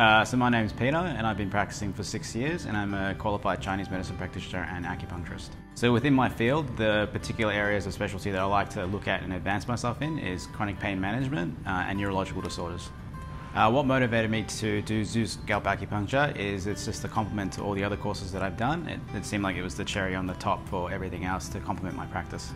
Uh, so my name is Peter and I've been practicing for six years and I'm a qualified Chinese medicine practitioner and acupuncturist. So within my field, the particular areas of specialty that I like to look at and advance myself in is chronic pain management uh, and neurological disorders. Uh, what motivated me to do Zhu scalp acupuncture is it's just a complement to all the other courses that I've done. It, it seemed like it was the cherry on the top for everything else to complement my practice.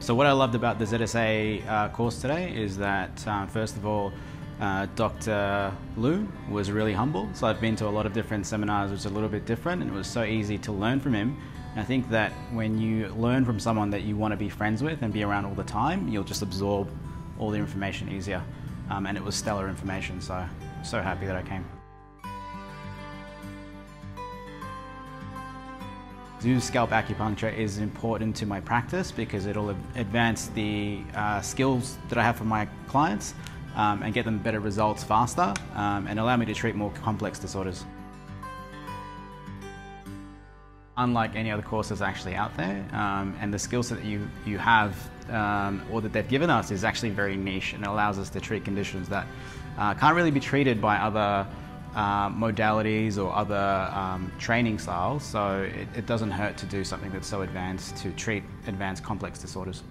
So what I loved about the ZSA uh, course today is that um, first of all, uh, Dr. Liu was really humble. So I've been to a lot of different seminars which are a little bit different and it was so easy to learn from him. And I think that when you learn from someone that you want to be friends with and be around all the time, you'll just absorb all the information easier. Um, and it was stellar information, so so happy that I came. Zhu scalp acupuncture is important to my practice because it'll advance the uh, skills that I have for my clients um, and get them better results faster um, and allow me to treat more complex disorders. Unlike any other courses actually out there, um, and the skill set that you, you have um, or that they've given us is actually very niche and allows us to treat conditions that uh, can't really be treated by other uh, modalities or other um, training styles, so it, it doesn't hurt to do something that's so advanced to treat advanced complex disorders.